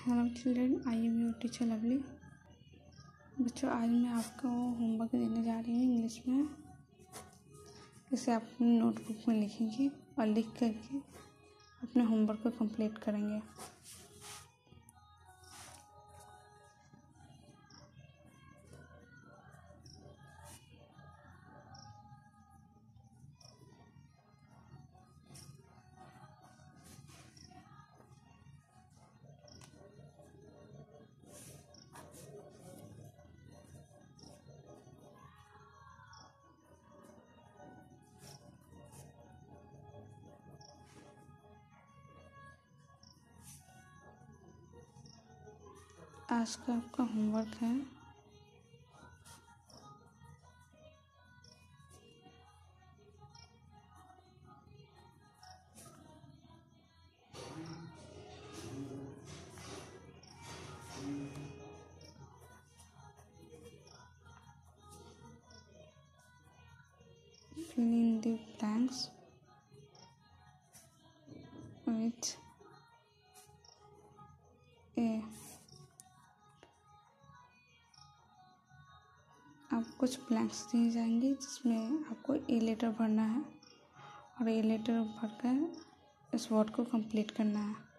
Hello children I am your teacher lovely बच्चों, आज मैं आपको होमवर्क देने जा रही हूँ इंग्लिश में। इसे आप अपनी नोटबुक में लिखेंगे और लिख करके अपने होमवर्क को कंप्लीट करेंगे। आज का आपका होमवर्क है। Fill in the blanks A आप कुछ ब्लैंक्स दिए जाएँगे जिसमें आपको ए लेटर भरना है और ए लेटर भरकर इस वर्ड को कंप्लीट करना है।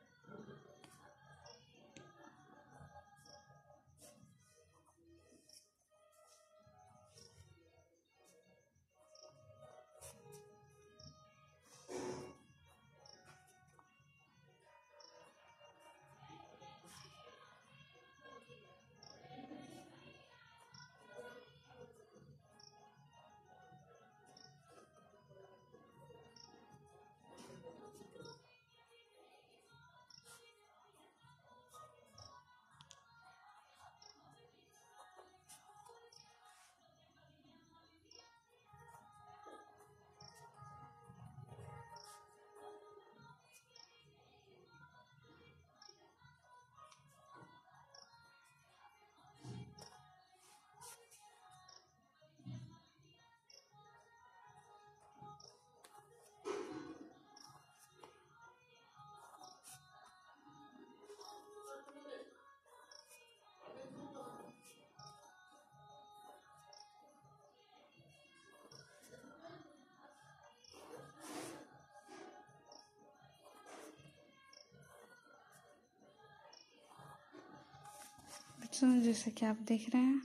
बच्चों जैसे कि आप देख रहे हैं,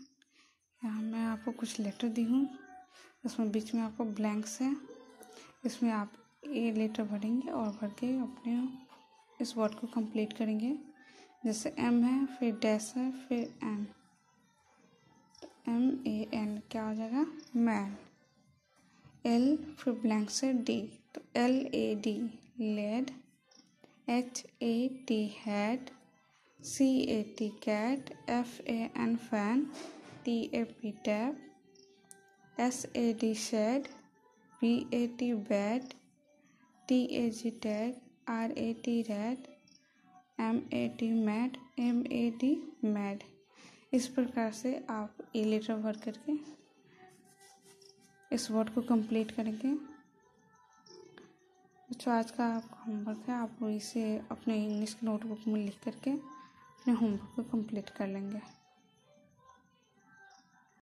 यहाँ मैं आपको कुछ लेटर दी हूँ। उसमें बीच में आपको ब्लैंक्स है। इसमें आप ए लेटर भरेंगे और भर के अपने इस वर्ड को कंप्लीट करेंगे। जैसे एम है, फिर डैश है, फिर एन तो एम ए एन क्या हो जाएगा? मैन एल फिर ब्लैंक से डी तो L A D lad H A T had C A T cat, F A N fan, T A P tap, S A D shed, B A T bat, T A G tag, R A T rat, M A T mat, M A T mad इस प्रकार से आप a letter work करके इस word को complete करेंगे। बच्चों आज का आपका होमवर्क है। आप इसे अपने इंग्लिश की नोटबुक में लिख करके अपने होमवर्क को कंप्लीट कर लेंगे।